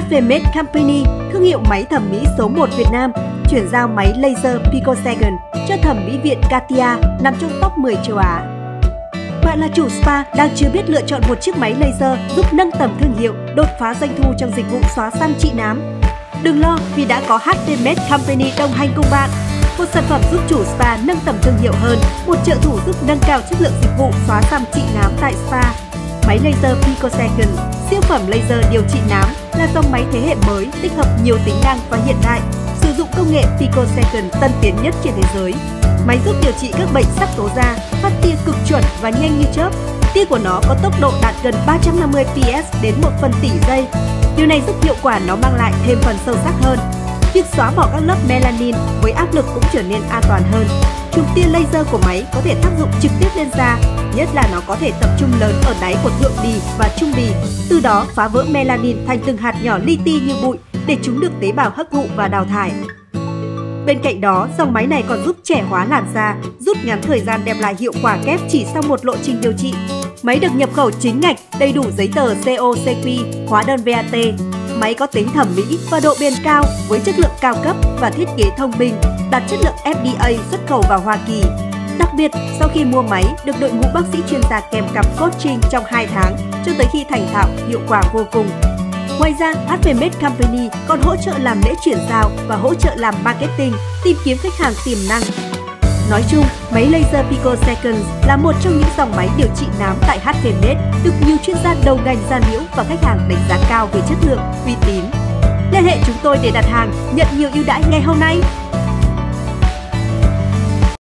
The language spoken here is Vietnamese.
Hvmed Company, thương hiệu máy thẩm mỹ số 1 Việt Nam, chuyển giao máy laser picosecond cho thẩm mỹ viện Katia nằm trong top 10 châu Á. Bạn là chủ spa đang chưa biết lựa chọn một chiếc máy laser giúp nâng tầm thương hiệu, đột phá doanh thu trong dịch vụ xóa xăm trị nám. Đừng lo vì đã có Hvmed Company đồng hành cùng bạn. Một sản phẩm giúp chủ spa nâng tầm thương hiệu hơn, một trợ thủ giúp nâng cao chất lượng dịch vụ xóa xăm trị nám tại spa. Máy laser picosecond, siêu phẩm laser điều trị nám là dòng máy thế hệ mới tích hợp nhiều tính năng và hiện đại, sử dụng công nghệ picosecond tân tiến nhất trên thế giới. Máy giúp điều trị các bệnh sắc tố da, phát tia cực chuẩn và nhanh như chớp. Tia của nó có tốc độ đạt gần 350 ps đến 1 phần tỷ giây. Điều này giúp hiệu quả nó mang lại thêm phần sâu sắc hơn. Việc xóa bỏ các lớp melanin với áp lực cũng trở nên an toàn hơn. Chùm tia laser của máy có thể tác dụng trực tiếp lên da, nhất là nó có thể tập trung lớn ở đáy của thượng bì và trung bì, từ đó phá vỡ melanin thành từng hạt nhỏ li ti như bụi để chúng được tế bào hấp thụ và đào thải. Bên cạnh đó, dòng máy này còn giúp trẻ hóa làn da, rút ngắn thời gian đem lại hiệu quả kép chỉ sau một lộ trình điều trị. Máy được nhập khẩu chính ngạch, đầy đủ giấy tờ COCQ, hóa đơn VAT. Máy có tính thẩm mỹ và độ bền cao với chất lượng cao cấp và thiết kế thông minh, đạt chất lượng FDA xuất khẩu vào Hoa Kỳ. Đặc biệt, sau khi mua máy, được đội ngũ bác sĩ chuyên gia kèm cặp coaching trong 2 tháng cho tới khi thành thạo, hiệu quả vô cùng. Ngoài ra, HVMed Company còn hỗ trợ làm lễ chuyển giao và hỗ trợ làm marketing, tìm kiếm khách hàng tiềm năng. Nói chung, máy laser Picoseconds là một trong những dòng máy điều trị nám tại HVMed được nhiều chuyên gia đầu ngành da liễu và khách hàng đánh giá cao về chất lượng, uy tín. Liên hệ chúng tôi để đặt hàng, nhận nhiều ưu đãi ngay hôm nay.